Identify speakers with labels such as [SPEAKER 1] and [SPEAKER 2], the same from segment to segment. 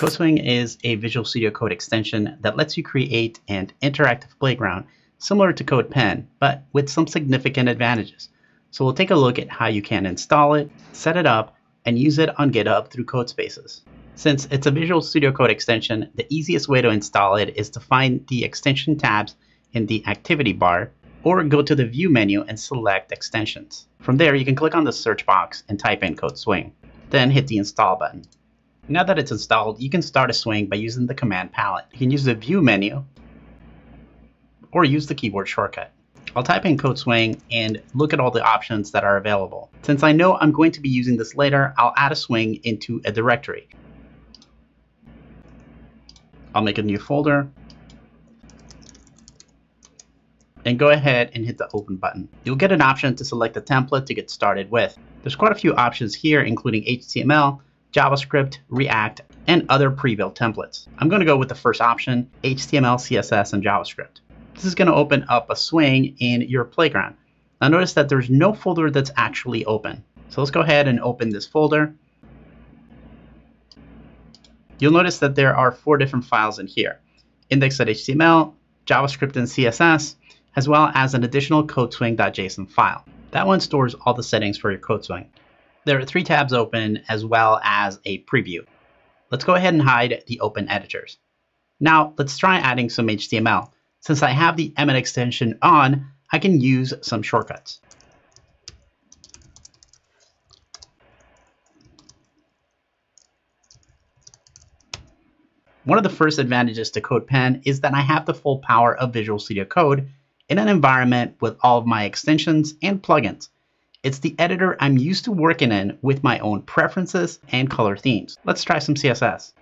[SPEAKER 1] CodeSwing is a Visual Studio Code extension that lets you create an interactive playground similar to CodePen, but with some significant advantages. So we'll take a look at how you can install it, set it up, and use it on GitHub through CodeSpaces. Since it's a Visual Studio Code extension, the easiest way to install it is to find the extension tabs in the activity bar, or go to the View menu and select Extensions. From there, you can click on the search box and type in CodeSwing. Then hit the Install button. Now that it's installed, you can start a swing by using the command palette. You can use the view menu or use the keyboard shortcut. I'll type in code swing and look at all the options that are available. Since I know I'm going to be using this later, I'll add a swing into a directory. I'll make a new folder and go ahead and hit the open button. You'll get an option to select a template to get started with. There's quite a few options here, including HTML, JavaScript, React, and other pre-built templates. I'm going to go with the first option, HTML, CSS, and JavaScript. This is going to open up a swing in your playground. Now notice that there's no folder that's actually open. So let's go ahead and open this folder. You'll notice that there are four different files in here. index.html, JavaScript and CSS, as well as an additional codeswing.json file. That one stores all the settings for your codeswing. There are three tabs open as well as a preview. Let's go ahead and hide the open editors. Now let's try adding some HTML. Since I have the Emmet extension on, I can use some shortcuts. One of the first advantages to CodePen is that I have the full power of Visual Studio Code in an environment with all of my extensions and plugins. It's the editor I'm used to working in with my own preferences and color themes. Let's try some CSS.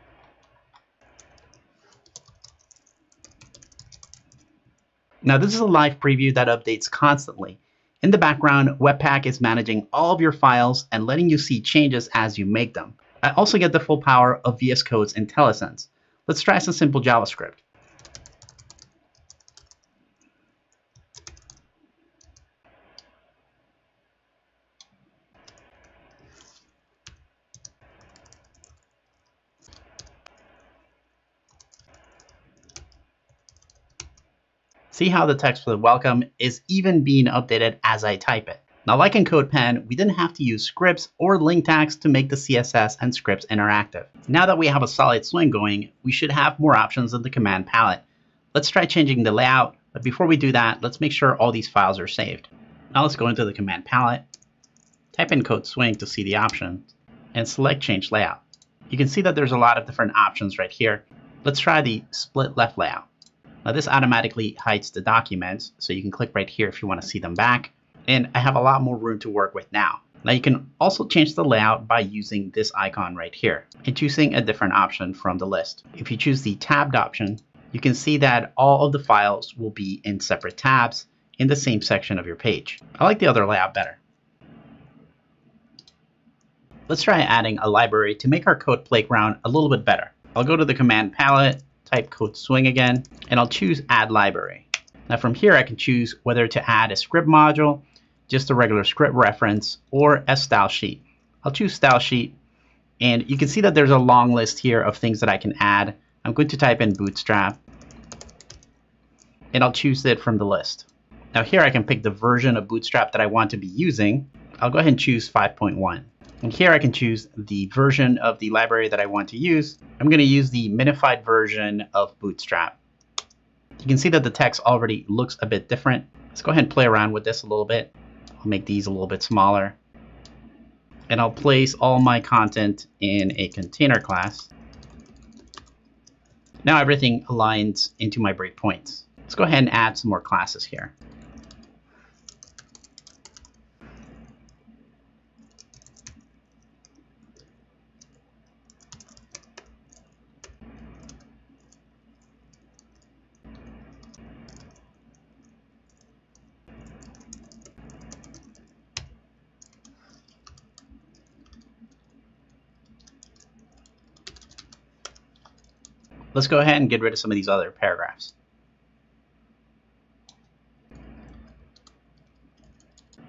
[SPEAKER 1] Now this is a live preview that updates constantly. In the background, Webpack is managing all of your files and letting you see changes as you make them. I also get the full power of VS Code's IntelliSense. Let's try some simple JavaScript. See how the text for the welcome is even being updated as I type it. Now like in CodePen, we didn't have to use scripts or link tags to make the CSS and scripts interactive. Now that we have a solid swing going, we should have more options in the command palette. Let's try changing the layout, but before we do that, let's make sure all these files are saved. Now let's go into the command palette, type in code swing to see the options, and select change layout. You can see that there's a lot of different options right here. Let's try the split left layout. Now this automatically hides the documents, so you can click right here if you want to see them back. And I have a lot more room to work with now. Now you can also change the layout by using this icon right here and choosing a different option from the list. If you choose the tabbed option, you can see that all of the files will be in separate tabs in the same section of your page. I like the other layout better. Let's try adding a library to make our code playground a little bit better. I'll go to the command palette type code swing again, and I'll choose add library. Now from here I can choose whether to add a script module, just a regular script reference, or a style sheet. I'll choose style sheet, and you can see that there's a long list here of things that I can add. I'm going to type in bootstrap, and I'll choose it from the list. Now here I can pick the version of Bootstrap that I want to be using. I'll go ahead and choose 5.1. And here I can choose the version of the library that I want to use. I'm going to use the minified version of Bootstrap. You can see that the text already looks a bit different. Let's go ahead and play around with this a little bit. I'll make these a little bit smaller. And I'll place all my content in a container class. Now everything aligns into my breakpoints. Let's go ahead and add some more classes here. Let's go ahead and get rid of some of these other paragraphs.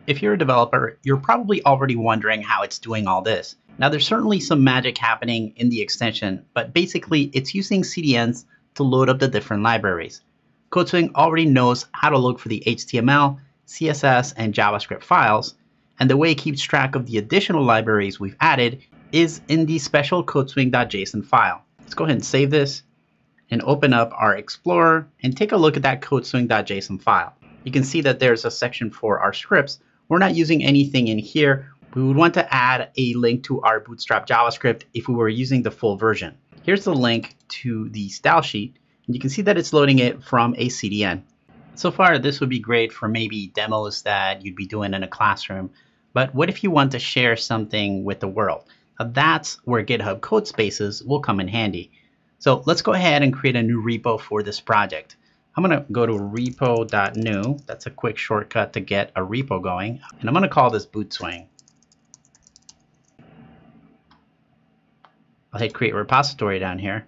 [SPEAKER 1] If you're a developer, you're probably already wondering how it's doing all this. Now there's certainly some magic happening in the extension, but basically it's using CDNs to load up the different libraries. CodeSwing already knows how to look for the HTML, CSS, and JavaScript files, and the way it keeps track of the additional libraries we've added is in the special codeswing.json file. Let's go ahead and save this and open up our Explorer and take a look at that codeswing.json file. You can see that there's a section for our scripts. We're not using anything in here. We would want to add a link to our Bootstrap JavaScript if we were using the full version. Here's the link to the style sheet, and you can see that it's loading it from a CDN. So far, this would be great for maybe demos that you'd be doing in a classroom, but what if you want to share something with the world? Now that's where GitHub Codespaces will come in handy. So let's go ahead and create a new repo for this project. I'm going to go to repo.new. That's a quick shortcut to get a repo going. And I'm going to call this bootswing. I'll hit create repository down here.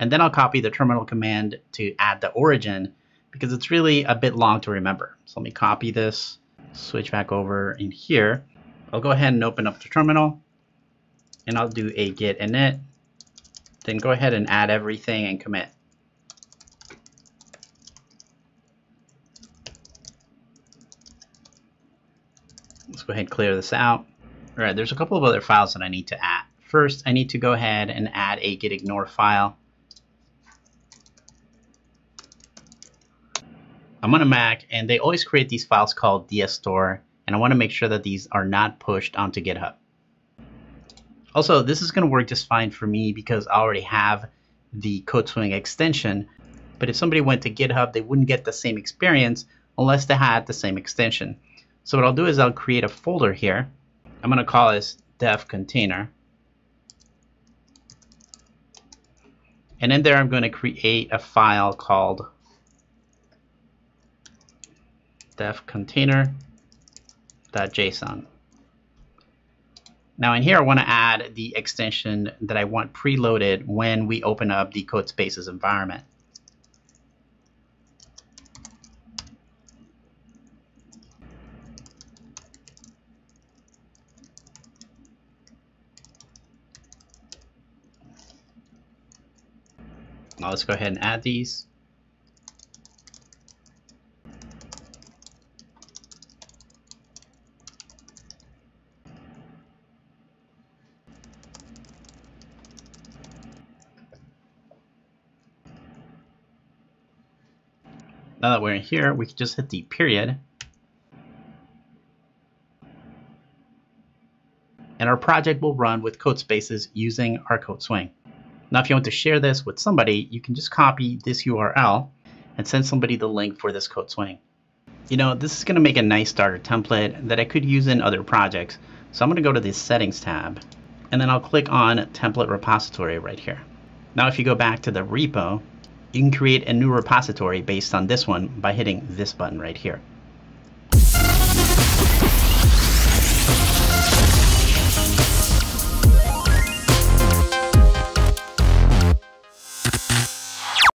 [SPEAKER 1] And then I'll copy the terminal command to add the origin because it's really a bit long to remember. So let me copy this, switch back over in here. I'll go ahead and open up the terminal and I'll do a git init. Then go ahead and add everything and commit. Let's go ahead and clear this out. All right, there's a couple of other files that I need to add. First, I need to go ahead and add a gitignore file. I'm on a Mac, and they always create these files called dstore, and I want to make sure that these are not pushed onto GitHub. Also, this is going to work just fine for me because I already have the CodeSwing extension, but if somebody went to GitHub, they wouldn't get the same experience unless they had the same extension. So what I'll do is I'll create a folder here. I'm going to call this dev container. And in there, I'm going to create a file called dev container.json. Now in here, I want to add the extension that I want preloaded when we open up the CodeSpaces environment. Now let's go ahead and add these. Now that we're in here, we can just hit the period. And our project will run with CodeSpaces using our CodeSwing. Now, if you want to share this with somebody, you can just copy this URL and send somebody the link for this CodeSwing. You know, this is going to make a nice starter template that I could use in other projects. So I'm going to go to the Settings tab, and then I'll click on Template Repository right here. Now, if you go back to the repo, you can create a new repository based on this one by hitting this button right here.